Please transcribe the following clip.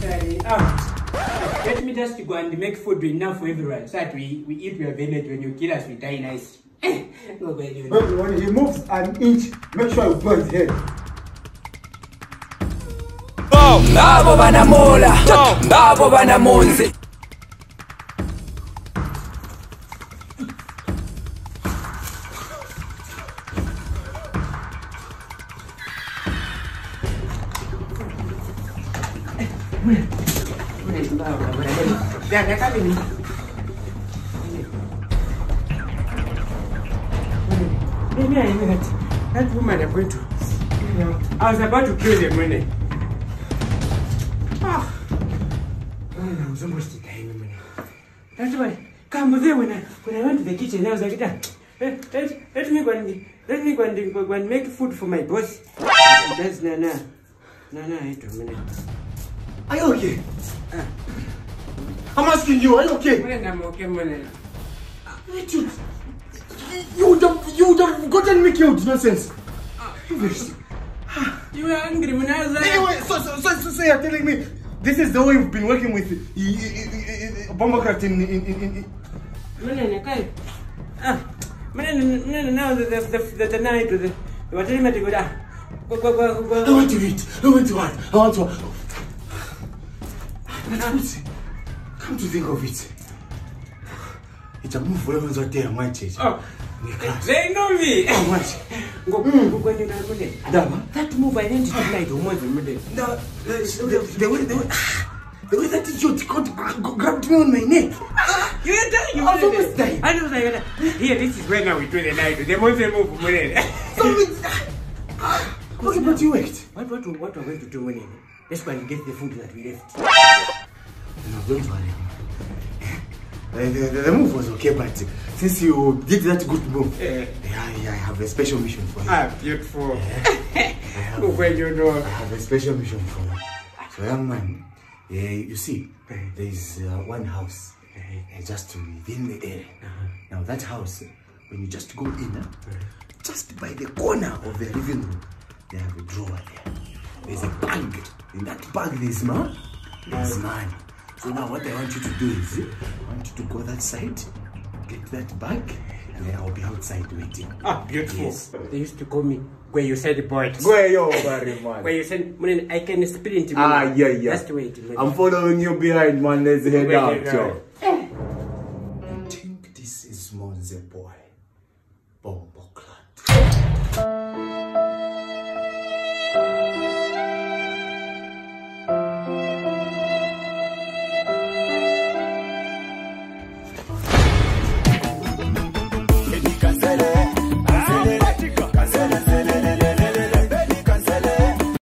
Sorry. Ah, let me just go and make food enough for everyone so that we, we eat your village when you kill us, we die nice. Go back, you know. When, when he moves an inch, make sure you blow his head. ngabo banamola ngabo banamonzi Yeah, they're that woman I'm going to. I was about to kill them money. Ah, I was almost dying, money. That's why. Come there when I when I went to the kitchen. I was like, "Ah, let, let, let me go and let me go and, go and make food for my boss. That's Nana. Nana, I don't know. Are you okay? I'm asking you, are you okay? I'm okay, man. You, you would have, you would have gotten me killed, nonsense. You sick. You were angry, man. I was like, Anyway, so, so, so, so, so you're telling me this is the way you've been working with Bomboclat in, in, in, in, Munene, kai. Ah, munene, munene, now the, the, the, the night with the, they were telling me to go down. Go, go, go, go, I go. want to eat. I want to eat. I want to. But wait, come to think of it. It's a move for everyone's out there, my church. Oh, Nicholas. they know me. How much? Go, go, go, go, go, go. Dama? That move I didn't tonight, oh, man, man. The, the, the, the way, the way, the way that idiot got, grabbed me on my neck. You ain't dying, you I it. almost dying. I was like, here, this is where now we do the night. The Muslim move, man. So it's, okay, but you worked. What, what, what are we going to do, man? Let's go and get the food that we left. No, don't worry. Uh, the, the, the move was okay, but since you did that good move, Yeah. yeah, yeah, I have a special mission for you. Ah, beautiful. I have, where you know. I have a special mission for you. So, young man, yeah, you see, there is uh, one house uh, just within the area. Now, that house, when you just go in, just by the corner of the living room, they have a drawer there. There's a bag. In that bag, there's man. There's money. So now what I want you to do is, I want you to go that side, get that bag, and then I'll be outside waiting. Ah, beautiful. Yes. They used to call me where you said poet. Where yo, Barry, man? Where you said, man, I can sprint. Ah, man. yeah, yeah. Just wait. Man. I'm following you behind, man. Let's head Wait, out, wait, yo. I think this is Monze boy.